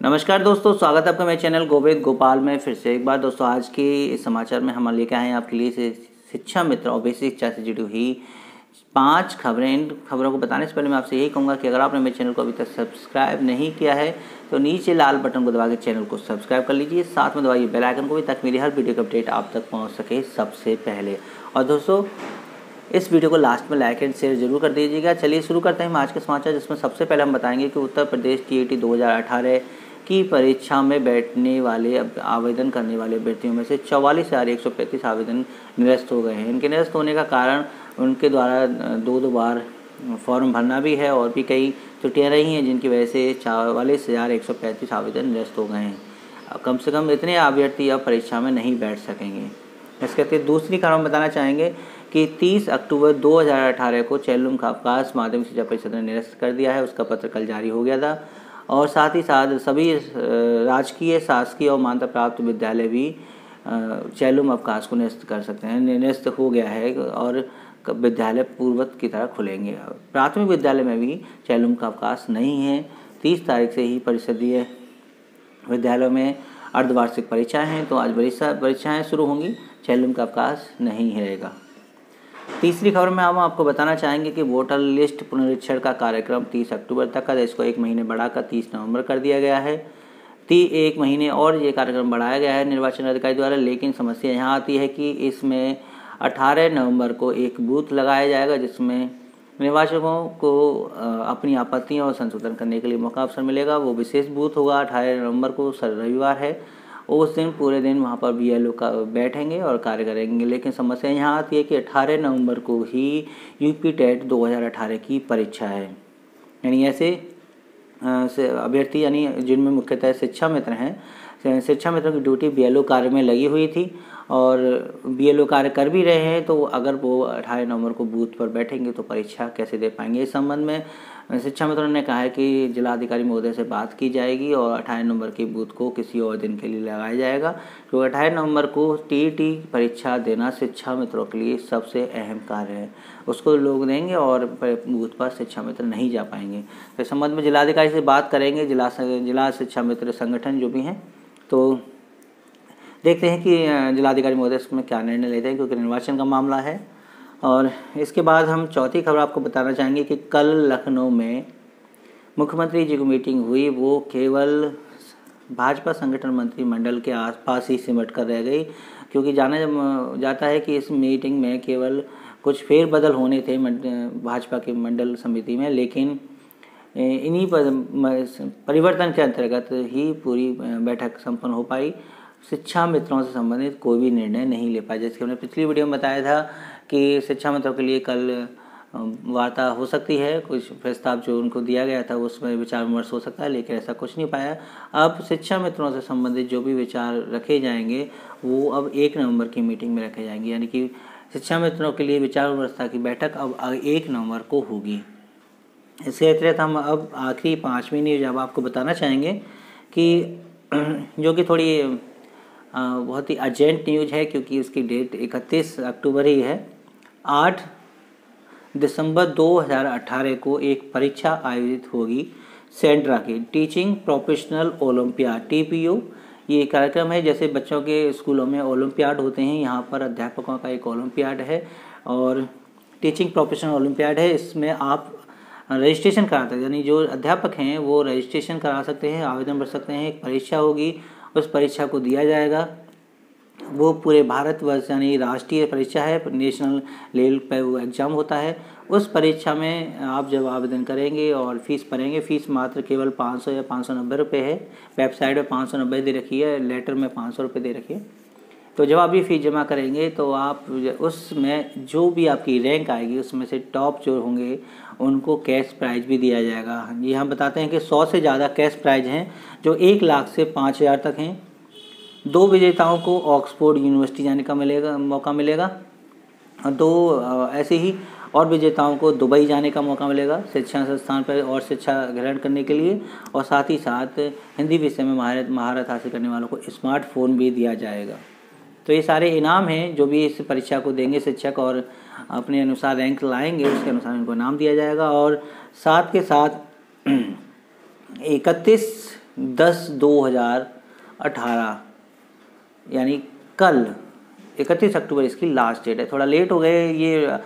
नमस्कार दोस्तों, स्वागत है आपका मेरे चैनल गोविंद गोपाल में। फिर से एक बार दोस्तों, आज के इस समाचार में हम लेके आए हैं आपके लिए शिक्षा मित्र और बेसिक शिक्षा से जुड़ी हुई पाँच खबरें। इन खबरों को बताने से पहले मैं आपसे यही कहूँगा कि अगर आपने मेरे चैनल को अभी तक सब्सक्राइब नहीं किया है तो नीचे लाल बटन को दबा के चैनल को सब्सक्राइब कर लीजिए। साथ में दबाइए बेल आइकन को भी, ताकि मेरी हर वीडियो का अपडेट आप तक पहुँच सके सबसे पहले। और दोस्तों, इस वीडियो को लास्ट में लाइक एंड शेयर ज़रूर कर दीजिएगा। चलिए शुरू करते हैं आज के समाचार, जिसमें सबसे पहले हम बताएँगे कि उत्तर प्रदेश टी ए दो की परीक्षा में बैठने वाले आवेदन करने वाले अभ्यर्थियों में से चौवालीस हज़ार एक सौ पैंतीस आवेदन निरस्त हो गए हैं। इनके निरस्त होने का कारण उनके द्वारा दो दो बार फॉर्म भरना भी है और भी कई छुट्टियाँ रही हैं, जिनकी वजह से चवालीस हज़ार एक सौ पैंतीस आवेदन निरस्त हो गए हैं। कम से कम इतने अभ्यर्थी अब परीक्षा में नहीं बैठ सकेंगे। इसके अतिरिक्त दूसरी कारण बताना चाहेंगे कि 30 अक्टूबर 2018 को चैलुम का अवकाश माध्यमिक शिक्षा परिषद ने निरस्त कर दिया है। उसका पत्र कल जारी हो गया था। और साथ ही साथ सभी राजकीय, शासकीय और मान्यता प्राप्त विद्यालय भी चैलुम अवकाश को निरस्त कर सकते हैं। निरस्त हो गया है और विद्यालय पूर्वत की तरह खुलेंगे। प्राथमिक विद्यालय में भी चैलुम का अवकाश नहीं है। तीस तारीख से ही परिषदीय विद्यालयों में अर्धवार्षिक परीक्षाएँ हैं तो आज परीक्षाएँ शुरू होंगी। चैलुम का अवकाश नहीं रहेगा। तीसरी खबर में हम आपको बताना चाहेंगे कि वोटर लिस्ट पुनरीक्षण का कार्यक्रम 30 अक्टूबर तक का इसको एक महीने बढ़ाकर 30 नवंबर कर दिया गया है। ती एक महीने और ये कार्यक्रम बढ़ाया गया है निर्वाचन अधिकारी द्वारा, लेकिन समस्या यहाँ आती है कि इसमें 18 नवंबर को एक बूथ लगाया जाएगा, जिसमें निर्वाचकों को अपनी आपत्तियों और संशोधन करने के लिए मौका अवसर मिलेगा। वो विशेष बूथ होगा, अठारह नवंबर को सर रविवार है। उस दिन पूरे दिन वहाँ पर बी एल का बैठेंगे और कार्य करेंगे। लेकिन समस्या यहाँ आती है कि 18 नवंबर को ही यूपी टेट 2018 की परीक्षा है। यानी ऐसे अभ्यर्थी यानी जिनमें मुख्यतः शिक्षा मित्र हैं, शिक्षा मित्रों की ड्यूटी बीएलओ कार्य में लगी हुई थी और बी एल कार्य कर भी रहे हैं तो अगर वो अठारह नवंबर को बूथ पर बैठेंगे तो परीक्षा कैसे दे पाएँगे? इस संबंध में शिक्षा मित्रों ने कहा है कि जिलाधिकारी महोदय से बात की जाएगी और अठारह नवंबर के बूथ को किसी और दिन के लिए लगाया जाएगा। क्योंकि अठारह नवंबर को टी परीक्षा देना शिक्षा मित्रों के लिए सबसे अहम कार्य है। उसको लोग देंगे और बूथ पर शिक्षा मित्र नहीं जा पाएँगे। तो इस संबंध में जिलाधिकारी से बात करेंगे, जिला जिला शिक्षा मित्र संगठन जो भी हैं तो देखते हैं कि जिलाधिकारी महोदय इसमें क्या निर्णय लेते हैं, क्योंकि निर्वाचन का मामला है। और इसके बाद हम चौथी खबर आपको बताना चाहेंगे कि कल लखनऊ में मुख्यमंत्री जी की मीटिंग हुई, वो केवल भाजपा संगठन मंत्रिमंडल के आसपास ही सिमट कर रह गई, क्योंकि जाना, जाता है कि इस मीटिंग में केवल कुछ फेरबदल होने थे भाजपा के मंडल समिति में, लेकिन इन्हीं परिवर्तन के अंतर्गत ही पूरी बैठक संपन्न हो पाई। शिक्षा मित्रों से संबंधित कोई भी निर्णय नहीं ले पाया। जैसे हमने पिछली वीडियो में बताया था कि शिक्षा मित्रों के लिए कल वार्ता हो सकती है। कुछ प्रस्ताव जो उनको दिया गया था, उसमें विचार विमर्श हो सकता है, लेकिन ऐसा कुछ नहीं पाया। अब शिक्षा मित्रों से संबंधित जो भी विचार रखे जाएँगे, वो अब एक नवंबर की मीटिंग में रखे जाएँगे। यानी कि शिक्षा मित्रों के लिए विचार व्यवस्था की बैठक अब एक नवंबर को होगी। इसके अतिरिक्त हम अब आखिरी पाँचवीं न्यूज़ अब आपको बताना चाहेंगे कि जो कि थोड़ी बहुत ही अर्जेंट न्यूज़ है क्योंकि उसकी डेट इकतीस अक्टूबर ही है। आठ दिसंबर 2018 को एक परीक्षा आयोजित होगी सेंट्रा की। टीचिंग प्रोफेशनल ओलंपियाड टीपीओ ये कार्यक्रम है, जैसे बच्चों के स्कूलों में ओलंपियाड होते हैं, यहाँ पर अध्यापकों का एक ओलंपियाड है और टीचिंग प्रोफेशनल ओलंपियाड है। इसमें आप रजिस्ट्रेशन कराते हैं, यानी जो अध्यापक हैं वो रजिस्ट्रेशन करा सकते हैं, आवेदन भर सकते हैं, एक परीक्षा होगी उस परीक्षा को दिया जाएगा। वो पूरे भारतवर्ष यानी राष्ट्रीय परीक्षा है नेशनल लेवल पर वो एग्ज़ाम होता है। उस परीक्षा में आप जब आवेदन करेंगे और फ़ीस भरेंगे फ़ीस मात्र केवल पाँच सौ या पाँच सौ नब्बे रुपये है। वेबसाइट पर पाँच सौ नब्बे दे रखी है लेटर में पाँच सौ रुपये दे रखी है। तो जब आप ये फ़ीस जमा करेंगे तो आप उसमें जो भी आपकी रैंक आएगी, उसमें से टॉप जो होंगे, उनको कैश प्राइज भी दिया जाएगा। ये हम बताते हैं कि सौ से ज़्यादा कैश प्राइज हैं, जो एक लाख से पाँच हज़ार तक हैं। दो विजेताओं को ऑक्सफोर्ड यूनिवर्सिटी जाने का मिलेगा, मौका मिलेगा। दो ऐसे ही और विजेताओं को दुबई जाने का मौका मिलेगा, शिक्षा संस्थान पर और शिक्षा ग्रहण करने के लिए। और साथ ही साथ, हिंदी विषय में महारत महारत हासिल करने वालों को स्मार्टफ़ोन भी दिया जाएगा। तो ये सारे इनाम हैं, जो भी इस परीक्षा को देंगे शिक्षक और अपने अनुसार रैंक लाएँगे, उसके अनुसार इनको इनाम दिया जाएगा। और साथ के साथ इकतीस दस दो हज़ार अठारह, यानी कल इकतीस अक्टूबर इसकी लास्ट डेट है। थोड़ा लेट हो गए ये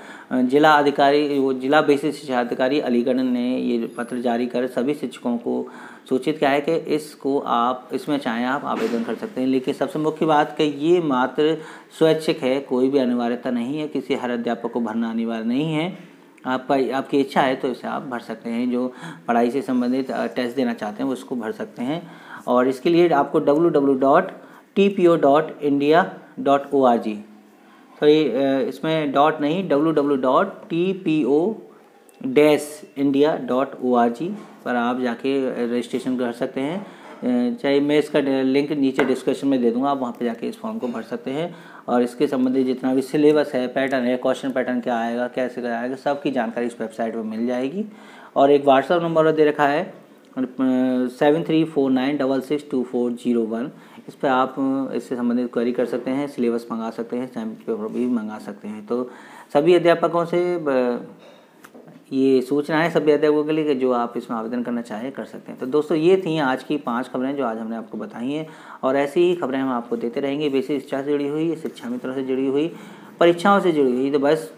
जिला अधिकारी, वो जिला बेसिक शिक्षा अधिकारी अलीगढ़ ने ये पत्र जारी कर सभी शिक्षकों को सूचित किया है कि इसको आप, इसमें चाहें आप आवेदन कर सकते हैं। लेकिन सबसे मुख्य बात कि ये मात्र स्वैच्छिक है, कोई भी अनिवार्यता नहीं है, किसी हर अध्यापक को भरना अनिवार्य नहीं है। आपका, आपकी इच्छा है तो इसे आप भर सकते हैं, जो पढ़ाई से संबंधित टेस्ट देना चाहते हैं, वो उसको भर सकते हैं। और इसके लिए आपको W W dot T P O dot India dot O R G ये इसमें डॉट नहीं W W dot T P O dash India dot O R G पर आप जाके रजिस्ट्रेशन कर सकते हैं। चाहे मैं इसका लिंक नीचे डिस्क्रिप्शन में दे दूँगा, आप वहाँ पे जाके इस फॉर्म को भर सकते हैं। और इसके संबंधित जितना भी सिलेबस है पैटर्न है क्वेश्चन पैटर्न क्या आएगा, कैसे क्या आएगा सबकी जानकारी इस वेबसाइट पर मिल जाएगी। और एक व्हाट्सअप नंबर दे रखा है seven three four nine double six two four zero one इस पर आप इससे संबंधित क्वेरी कर सकते हैं सिलेबस मंगा सकते हैं सैंपल पेपर भी मंगा सकते हैं। तो सभी अध्यापकों से ये सूचना है सभी अध्यापकों के लिए कि जो आप इसमें आवेदन करना चाहें, कर सकते हैं। तो दोस्तों, ये थी आज की पाँच खबरें जो आज हमने आपको बताई हैं। और ऐसी ही खबरें हम आपको देते रहेंगे। बेसिक शिक्षा से जुड़ी हुई, शिक्षा मित्रों से जुड़ी हुई, परीक्षाओं से जुड़ी हुई। तो बस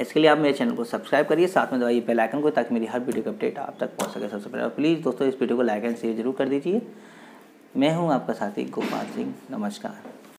इसके लिए आप मेरे चैनल को सब्सक्राइब करिए, साथ में दबाइए बेल आइकन को ताकि मेरी हर वीडियो की अपडेट आप तक पहुँच सके सबसे पहले। प्लीज़ दोस्तों, इस वीडियो को लाइक एंड शेयर ज़रूर कर दीजिए। मैं हूँ आपका साथी गोपाल सिंह। नमस्कार।